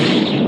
you